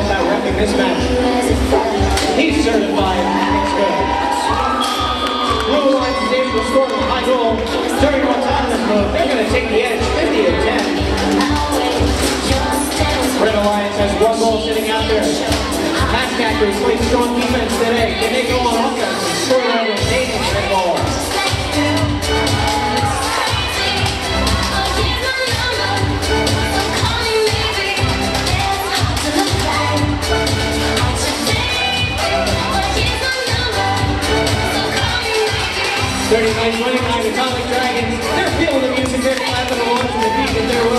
Rizzo, is going to help out repping this match. He's certified. Blue Alliance is able to score a high goal during autonomous mode. They're going to take the edge 50 to 10. Red Alliance has one goal sitting out there. Packers play strong defense today. Can they go on offense score that Atomic They're feeling the music. They're clapping along the beat they're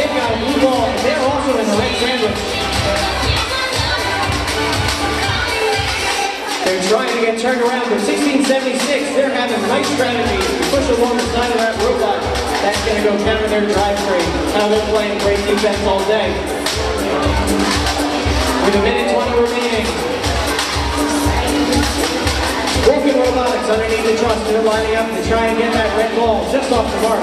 They've got the ball. They're also in the red sandwich. They're trying to get turned around, but 1676, they're having nice strategy to push along the side of that robot. That's going to go counter their drive train. Now they're playing great defense all day. With a minute 20 remaining. Robotics underneath the truss. They're lining up to try and get that red ball just off the mark.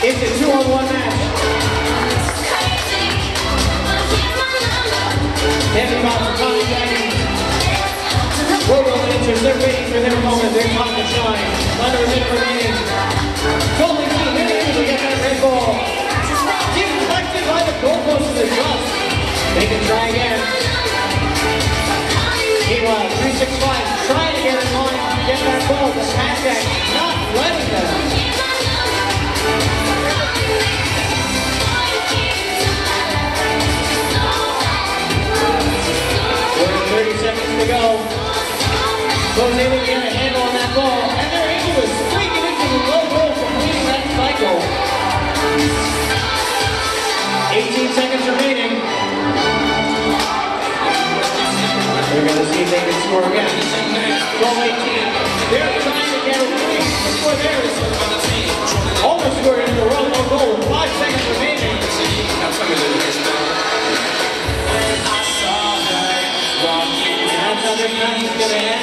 It's a two-on-one match. Heavy Mountain Tommy Dragons. Robo Ninjas, they're waiting for their moment, their time to shine. Under a Was able to get a handle on that ball, and they're able to squeak it into the low goal, completing that cycle. 18 seconds remaining. We're going to see if they can score again. 12-18. They're trying to get a lead before theirs. Almost scored into the row, goal. Five seconds remaining. They're